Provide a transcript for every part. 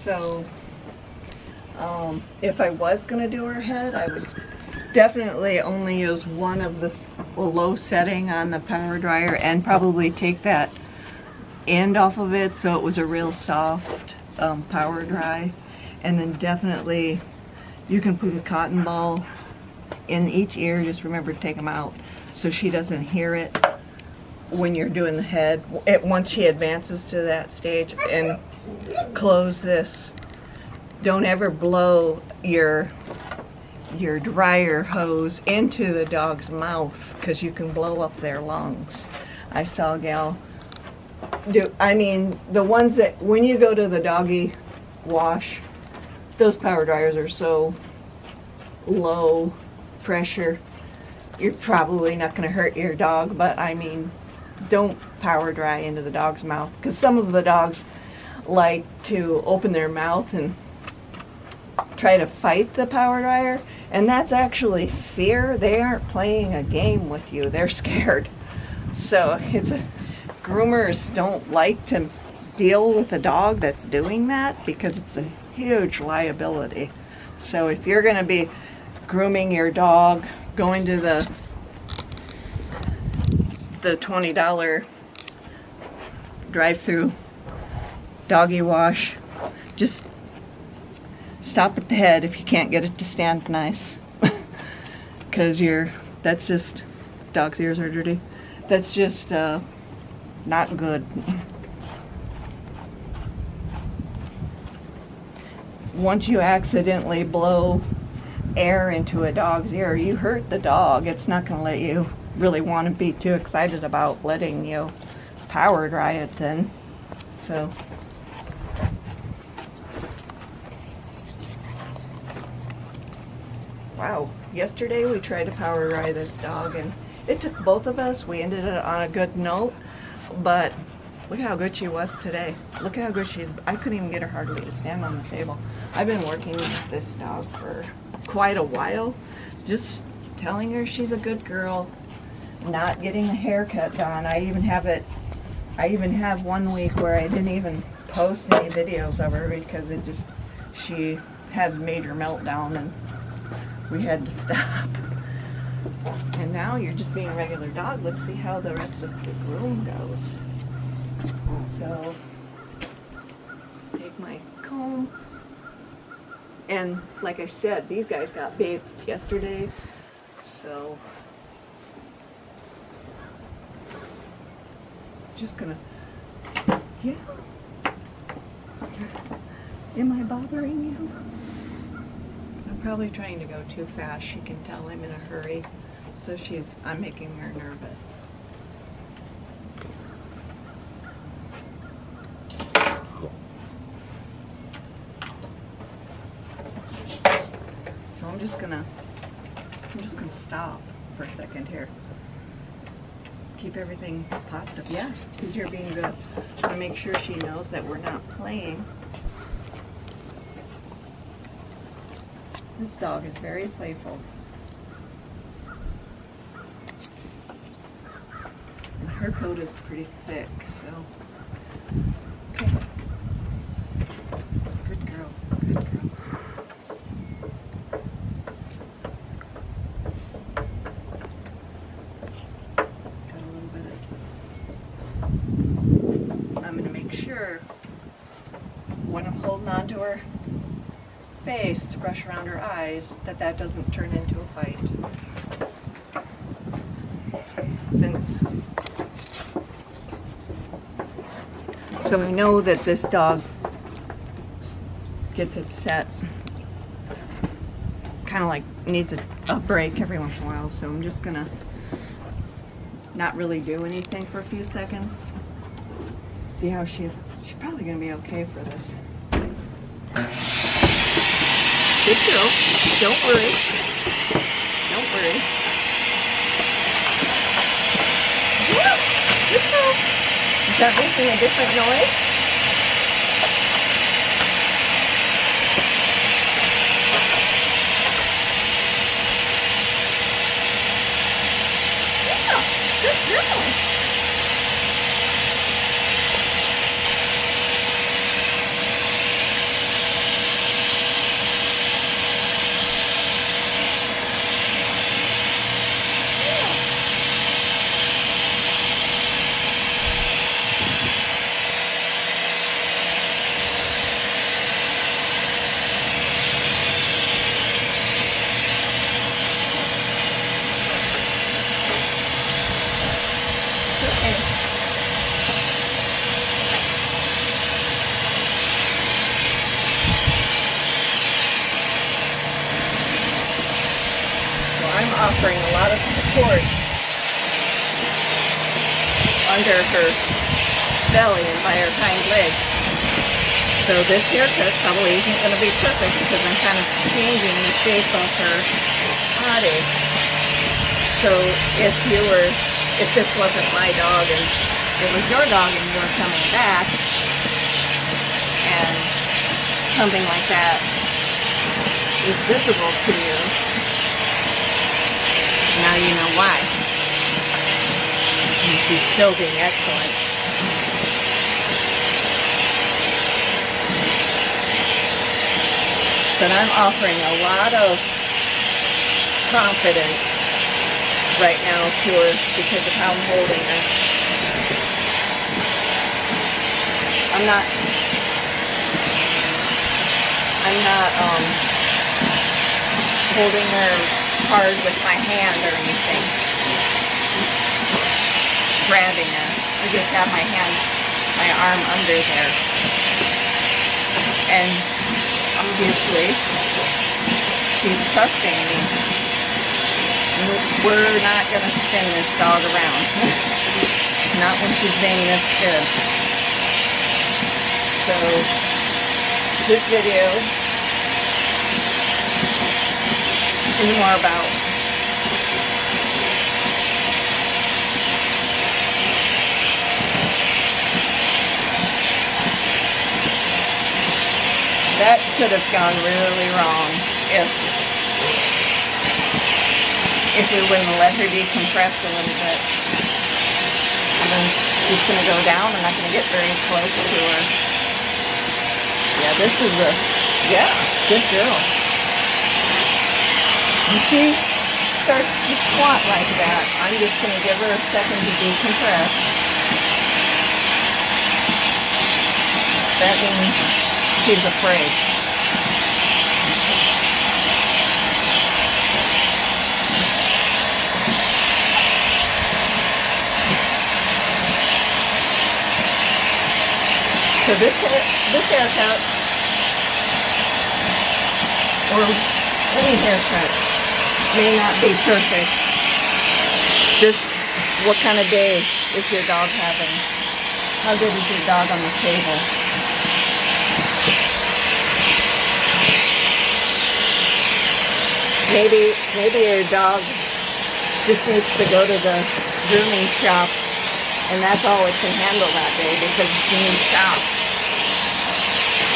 So um, if I was gonna do her head, I would definitely only use one of this low setting on the power dryer and probably take that end off of it so it was a real soft um, power dry. And then definitely you can put a cotton ball in each ear. Just remember to take them out so she doesn't hear it when you're doing the head. It, once she advances to that stage and close this. Don't ever blow your your dryer hose into the dog's mouth because you can blow up their lungs. I saw a gal do, I mean, the ones that, when you go to the doggy wash, those power dryers are so low pressure. You're probably not going to hurt your dog, but I mean, don't power dry into the dog's mouth because some of the dogs like to open their mouth and try to fight the power dryer. And that's actually fear. They aren't playing a game with you. They're scared. So it's a groomers don't like to deal with a dog that's doing that because it's a huge liability. So if you're going to be grooming your dog going to the the $20 drive-through doggy wash. Just stop at the head if you can't get it to stand nice. Because you're, that's just, dog's ears are dirty. That's just uh, not good. Once you accidentally blow air into a dog's ear, you hurt the dog. It's not going to let you really want to be too excited about letting you power dry it then. So. Wow, yesterday we tried to power dry this dog and it took both of us. We ended it on a good note, but look how good she was today. Look at how good she's, I couldn't even get her hardly to stand on the table. I've been working with this dog for quite a while, just telling her she's a good girl, not getting a haircut done. I even have it, I even have one week where I didn't even post any videos of her because it just, she had major meltdown and we had to stop. And now you're just being a regular dog. Let's see how the rest of the groom goes. So, take my comb. And like I said, these guys got bathed yesterday. So, just gonna, yeah. Am I bothering you? Probably trying to go too fast. She can tell I'm in a hurry. So she's, I'm making her nervous. So I'm just gonna, I'm just gonna stop for a second here keep everything positive. Yeah, because you're being good. I to make sure she knows that we're not playing. This dog is very playful. And her coat is pretty thick, so. Okay. Good girl, good girl. her face to brush around her that that doesn't turn into a fight. Since so we know that this dog gets upset, kind of like needs a, a break every once in a while, so I'm just gonna not really do anything for a few seconds. See how she, she's probably gonna be okay for this. Good girl. Don't worry. Don't worry. Yeah, good girl. Is that making a different noise? Yeah, good girl. offering a lot of support her belly and by her hind leg. So this haircut probably isn't going to be perfect because I'm kind of changing the shape of her body. So if you were, if this wasn't my dog and it was your dog and you were coming back and something like that is visible to you, now you know why. She's still being excellent. But I'm offering a lot of confidence right now to her because of how I'm holding her. I'm not I'm not um holding her hard with my hand or anything. Grabbing her. I just have my hand my arm under there. And obviously she's trusting me. We're not going to spin this dog around. not when she's being this good. So this video is more about that could have gone really wrong if if we wouldn't let her decompress a little bit. And then she's gonna go down. I'm not gonna get very close to her. Yeah, this is a yeah, good girl. When she starts to squat like that, I'm just gonna give her a second to decompress. That means she's afraid. So this this haircut or any haircut may not be perfect. Just what kind of day is your dog having? How good is your dog on the table? Maybe, maybe your dog just needs to go to the grooming shop and that's all it can handle that day because it's a new shop.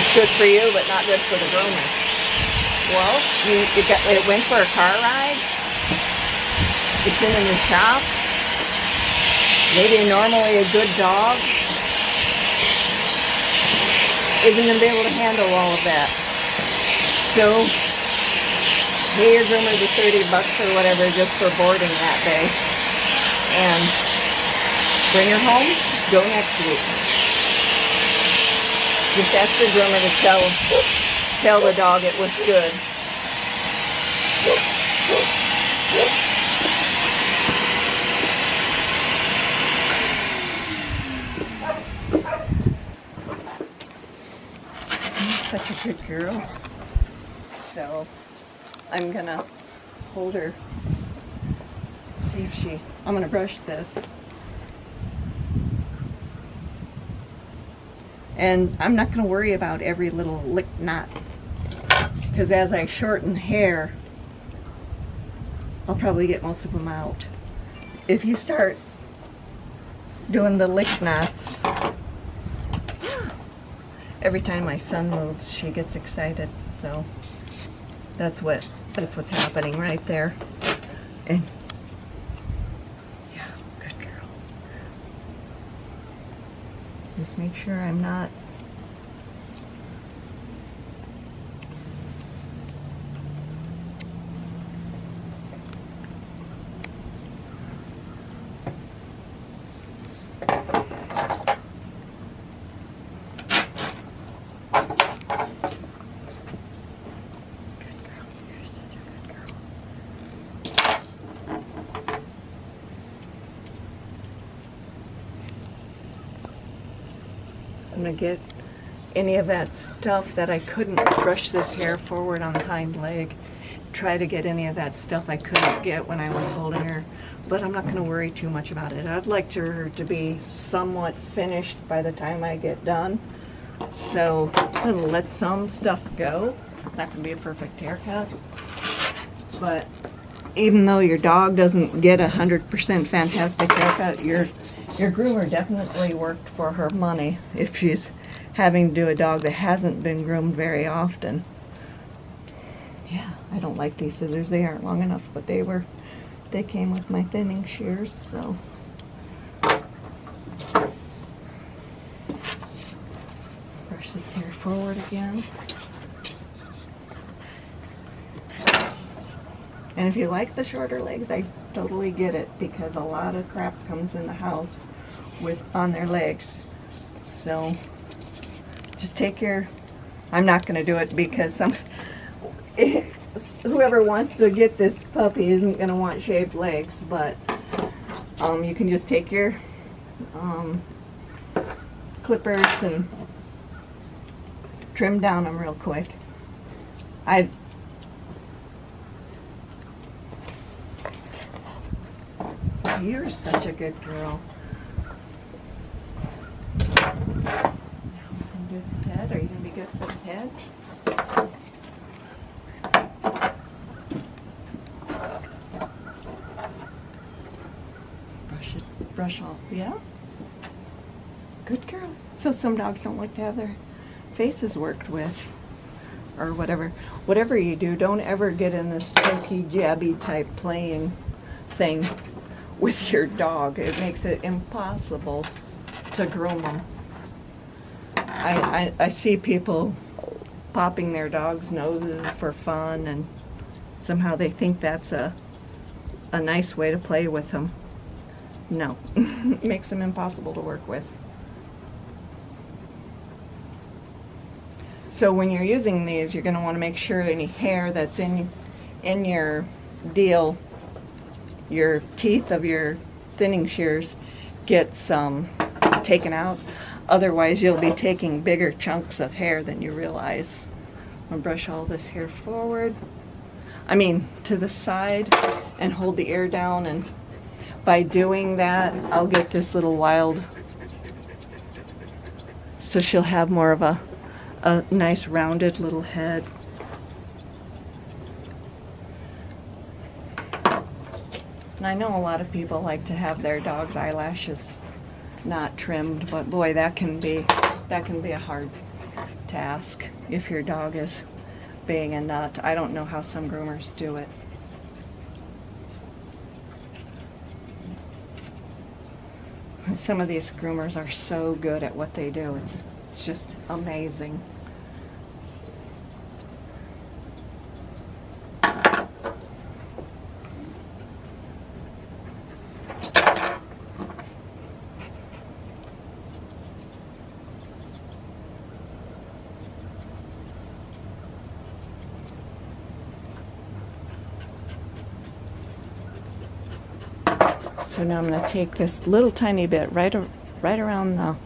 It's good for you, but not good for the groomer. Well, you, you got, it went for a car ride. It's in a new shop. Maybe normally a good dog isn't going to be able to handle all of that. So pay your groomer the 30 bucks or whatever just for boarding that day. And bring her home, go next week. Just ask the groomer to tell, tell the dog it was good. You're such a good girl. So I'm gonna hold her, see if she, I'm gonna brush this. And I'm not gonna worry about every little lick knot because as I shorten hair, I'll probably get most of them out. If you start doing the lick knots, every time my son moves, she gets excited, so that's what that's what's happening right there. And yeah, good girl. Just make sure I'm not I'm gonna get any of that stuff that I couldn't brush this hair forward on the hind leg try to get any of that stuff I couldn't get when I was holding her. But I'm not going to worry too much about it. I'd like to, her to be somewhat finished by the time I get done. So I'm to let some stuff go. Not to be a perfect haircut. But even though your dog doesn't get a 100% fantastic haircut, your, your groomer definitely worked for her money if she's having to do a dog that hasn't been groomed very often. Yeah, I don't like these scissors. They aren't long enough, but they were, they came with my thinning shears, so. Brush this hair forward again. And if you like the shorter legs, I totally get it because a lot of crap comes in the house with on their legs. So just take your I'm not going to do it because some whoever wants to get this puppy isn't going to want shaved legs, but um, you can just take your um, clippers and trim down them real quick. I You're such a good girl. The head. Are you to be good for the head? Brush it, brush off, yeah? Good girl. So some dogs don't like to have their faces worked with or whatever. Whatever you do, don't ever get in this pokey jabby type playing thing with your dog. It makes it impossible to groom them. I, I, I see people popping their dogs' noses for fun and somehow they think that's a, a nice way to play with them. No, it makes them impossible to work with. So when you're using these, you're going to want to make sure any hair that's in in your deal your teeth of your thinning shears gets um, taken out. Otherwise, you'll be taking bigger chunks of hair than you realize. I'll brush all this hair forward. I mean, to the side and hold the ear down. And by doing that, I'll get this little wild. So she'll have more of a, a nice rounded little head. And I know a lot of people like to have their dog's eyelashes not trimmed, but boy, that can be that can be a hard task if your dog is being a nut. I don't know how some groomers do it. Some of these groomers are so good at what they do. It's, it's just amazing. Now I'm going to take this little tiny bit right, right around the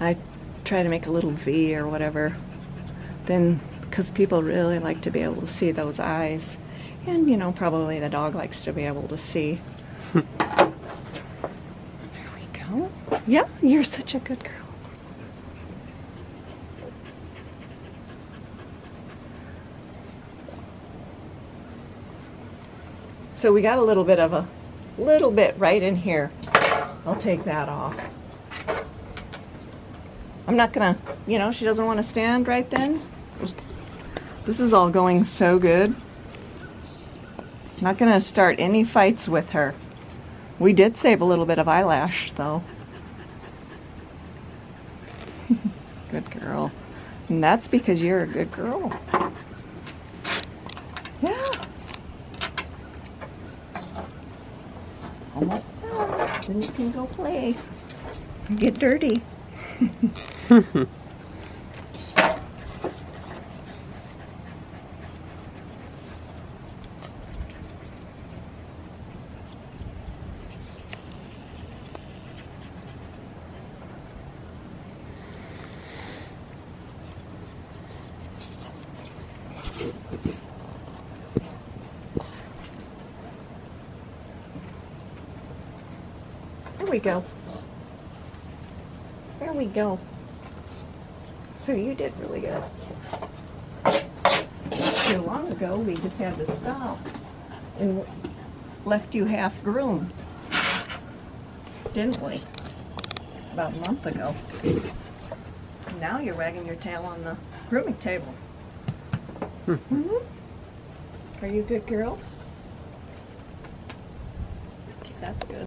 I try to make a little V or whatever. Then, because people really like to be able to see those eyes. And, you know, probably the dog likes to be able to see. there we go. Yeah, you're such a good girl. So we got a little bit of a little bit right in here. I'll take that off. I'm not gonna, you know, she doesn't want to stand right then. This is all going so good. I'm not gonna start any fights with her. We did save a little bit of eyelash though. good girl. And that's because you're a good girl. Yeah. Almost done. Then you can go play. Get dirty. we go. There we go. So you did really good. Too long ago, we just had to stop and left you half groomed. Didn't we? About a month ago. Now you're wagging your tail on the grooming table. Mhm. Are you a good girl? Okay, That's good.